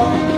Oh.